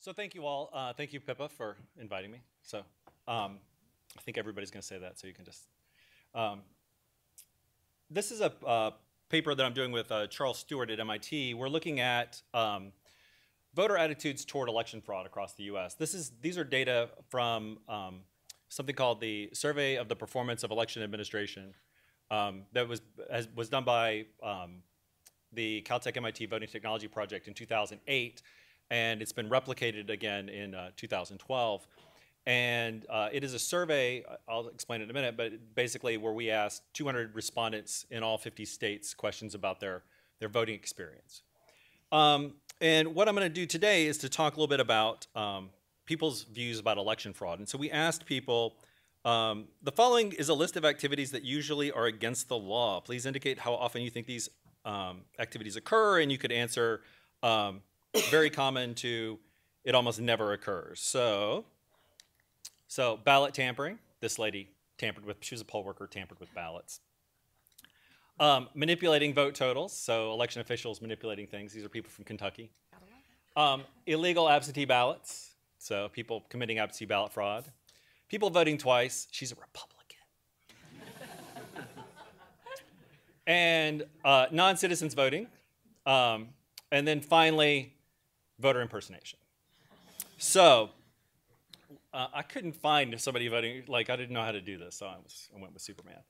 So thank you all. Uh, thank you, Pippa, for inviting me. So um, I think everybody's going to say that, so you can just. Um, this is a uh, paper that I'm doing with uh, Charles Stewart at MIT. We're looking at um, voter attitudes toward election fraud across the U.S. This is these are data from um, something called the Survey of the Performance of Election Administration um, that was has, was done by um, the Caltech MIT Voting Technology Project in 2008 and it's been replicated again in uh, 2012. And uh, it is a survey, I'll explain it in a minute, but basically where we asked 200 respondents in all 50 states questions about their, their voting experience. Um, and what I'm going to do today is to talk a little bit about um, people's views about election fraud. And so we asked people, um, the following is a list of activities that usually are against the law. Please indicate how often you think these um, activities occur, and you could answer um, very common to it almost never occurs. So, so ballot tampering. This lady tampered with. She was a poll worker, tampered with ballots. Um, manipulating vote totals. So election officials manipulating things. These are people from Kentucky. Um, illegal absentee ballots. So people committing absentee ballot fraud. People voting twice. She's a Republican. and uh, non-citizens voting. Um, and then finally, voter impersonation. So uh, I couldn't find somebody voting, like I didn't know how to do this, so I, was, I went with Superman.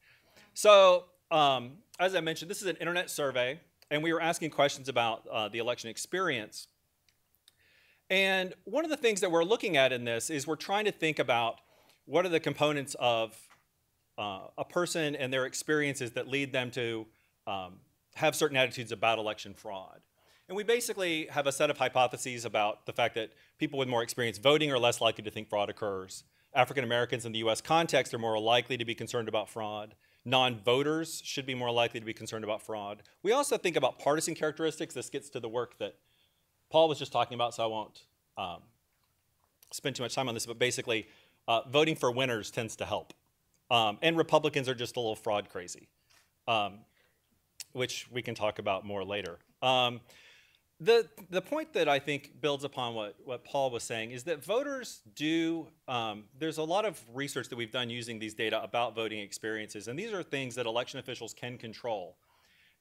So um, as I mentioned, this is an internet survey, and we were asking questions about uh, the election experience. And one of the things that we're looking at in this is we're trying to think about what are the components of uh, a person and their experiences that lead them to um, have certain attitudes about election fraud. And we basically have a set of hypotheses about the fact that people with more experience voting are less likely to think fraud occurs. African Americans in the US context are more likely to be concerned about fraud. Non voters should be more likely to be concerned about fraud. We also think about partisan characteristics. This gets to the work that Paul was just talking about, so I won't um, spend too much time on this, but basically, uh, voting for winners tends to help. Um, and Republicans are just a little fraud crazy, um, which we can talk about more later. Um, the, the point that I think builds upon what, what Paul was saying is that voters do, um, there's a lot of research that we've done using these data about voting experiences, and these are things that election officials can control.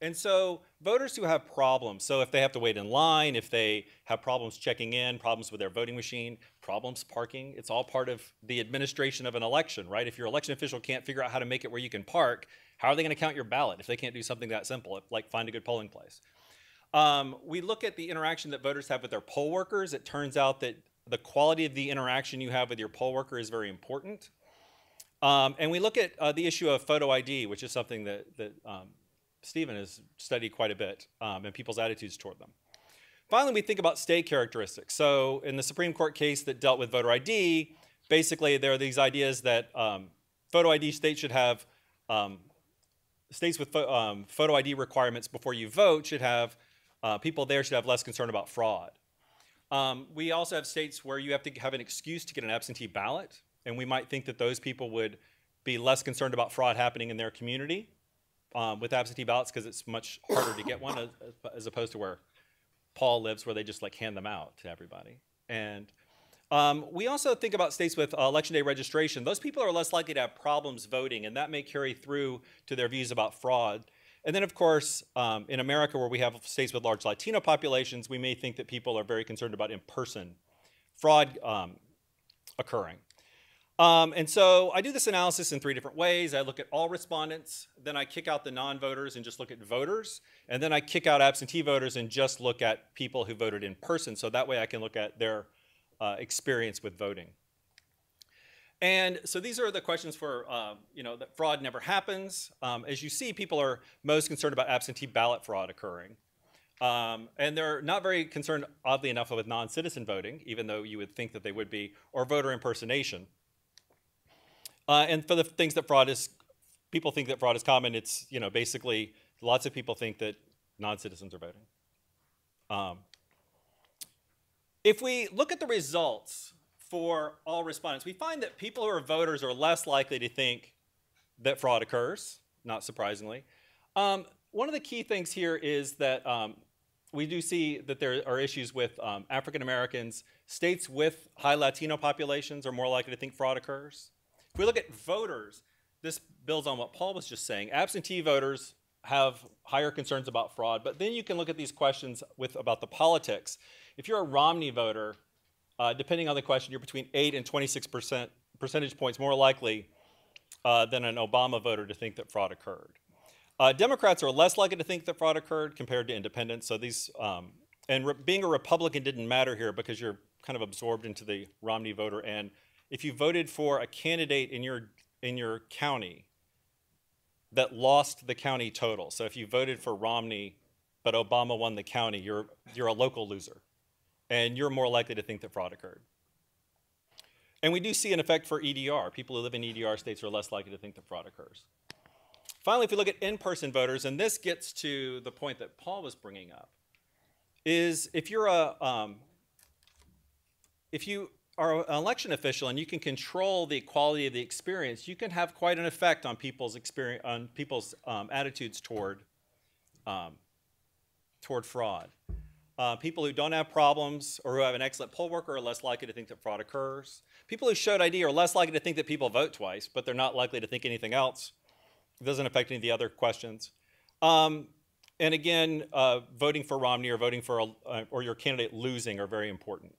And so voters who have problems, so if they have to wait in line, if they have problems checking in, problems with their voting machine, problems parking, it's all part of the administration of an election, right? If your election official can't figure out how to make it where you can park, how are they going to count your ballot if they can't do something that simple, like find a good polling place? Um, we look at the interaction that voters have with their poll workers. It turns out that the quality of the interaction you have with your poll worker is very important. Um, and we look at uh, the issue of photo ID, which is something that, that um, Stephen has studied quite a bit, um, and people's attitudes toward them. Finally, we think about state characteristics. So in the Supreme Court case that dealt with voter ID, basically there are these ideas that um, photo ID states should have, um, states with pho photo ID requirements before you vote should have uh, people there should have less concern about fraud. Um, we also have states where you have to have an excuse to get an absentee ballot, and we might think that those people would be less concerned about fraud happening in their community um, with absentee ballots because it's much harder to get one as, as, opposed to where Paul lives, where they just like hand them out to everybody. And um, we also think about states with uh, election day registration. Those people are less likely to have problems voting, and that may carry through to their views about fraud. And then, of course, um, in America, where we have states with large Latino populations, we may think that people are very concerned about in-person fraud um, occurring. Um, and so I do this analysis in three different ways. I look at all respondents, then I kick out the non-voters and just look at voters, and then I kick out absentee voters and just look at people who voted in person. So that way I can look at their uh, experience with voting. And so these are the questions for, uh, you know, that fraud never happens. Um, as you see, people are most concerned about absentee ballot fraud occurring. Um, and they're not very concerned, oddly enough, with non-citizen voting, even though you would think that they would be, or voter impersonation. Uh, and for the things that fraud is, people think that fraud is common, it's, you know, basically lots of people think that non-citizens are voting. Um, if we look at the results for all respondents. We find that people who are voters are less likely to think that fraud occurs, not surprisingly. Um, one of the key things here is that um, we do see that there are issues with um, African Americans. States with high Latino populations are more likely to think fraud occurs. If we look at voters, this builds on what Paul was just saying. Absentee voters have higher concerns about fraud, but then you can look at these questions with about the politics. If you're a Romney voter, uh, depending on the question, you're between 8 and 26 percent percentage points more likely uh, than an Obama voter to think that fraud occurred. Uh, Democrats are less likely to think that fraud occurred compared to independents. So these, um, and being a Republican didn't matter here because you're kind of absorbed into the Romney voter. And if you voted for a candidate in your in your county that lost the county total, so if you voted for Romney but Obama won the county, you're you're a local loser, and you're more likely to think that fraud occurred. And we do see an effect for EDR. People who live in EDR states are less likely to think that fraud occurs. Finally, if we look at in-person voters, and this gets to the point that Paul was bringing up, is if you're a um, if you are an election official and you can control the quality of the experience, you can have quite an effect on people's experience on people's um, attitudes toward um, toward fraud. Uh, people who don't have problems or who have an excellent poll worker are less likely to think that fraud occurs. People who showed ID are less likely to think that people vote twice, but they're not likely to think anything else. It doesn't affect any of the other questions. Um, and again, uh, voting for Romney or voting for a, uh, or your candidate losing are very important.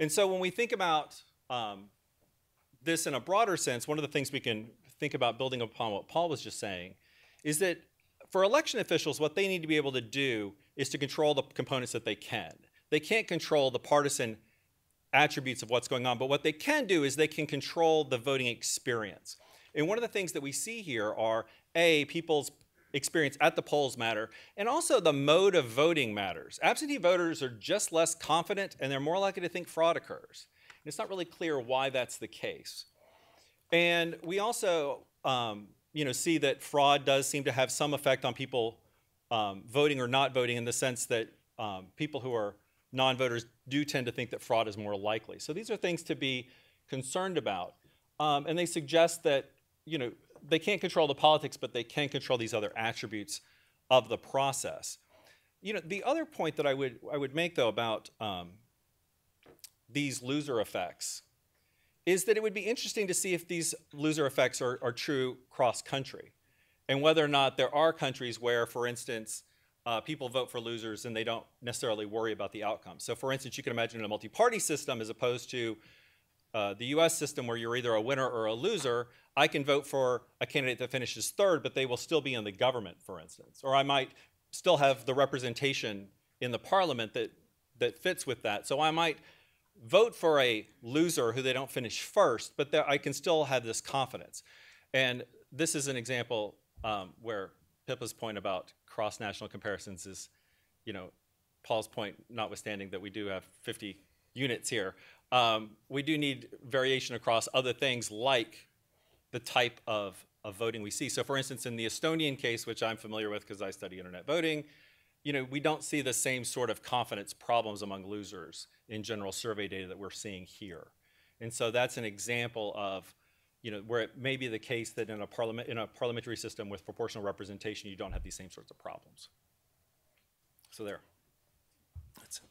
And so when we think about um, this in a broader sense, one of the things we can think about building upon what Paul was just saying is that for election officials, what they need to be able to do is to control the components that they can. They can't control the partisan attributes of what's going on, but what they can do is they can control the voting experience. And one of the things that we see here are A, people's experience at the polls matter, and also the mode of voting matters. Absentee voters are just less confident and they're more likely to think fraud occurs. And it's not really clear why that's the case. And we also um, you know, see that fraud does seem to have some effect on people um, voting or not voting in the sense that um, people who are non-voters do tend to think that fraud is more likely. So these are things to be concerned about. Um, and they suggest that you know, they can't control the politics, but they can control these other attributes of the process. You know, the other point that I would I would make though about um, these loser effects is that it would be interesting to see if these loser effects are, are true cross country, and whether or not there are countries where, for instance, uh, people vote for losers and they don't necessarily worry about the outcome. So, for instance, you can imagine a multi-party system as opposed to uh, the U.S. system where you're either a winner or a loser, I can vote for a candidate that finishes third, but they will still be in the government, for instance. Or I might still have the representation in the parliament that, that fits with that. So I might vote for a loser who they don't finish first, but I can still have this confidence. And this is an example um, where Pippa's point about cross-national comparisons is, you know, Paul's point notwithstanding that we do have 50 units here, um, we do need variation across other things like the type of, of voting we see. So for instance, in the Estonian case, which I'm familiar with because I study internet voting, you know, we don't see the same sort of confidence problems among losers in general survey data that we're seeing here. And so that's an example of, you know, where it may be the case that in a, parliament, in a parliamentary system with proportional representation, you don't have these same sorts of problems. So there. That's it.